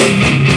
Uh!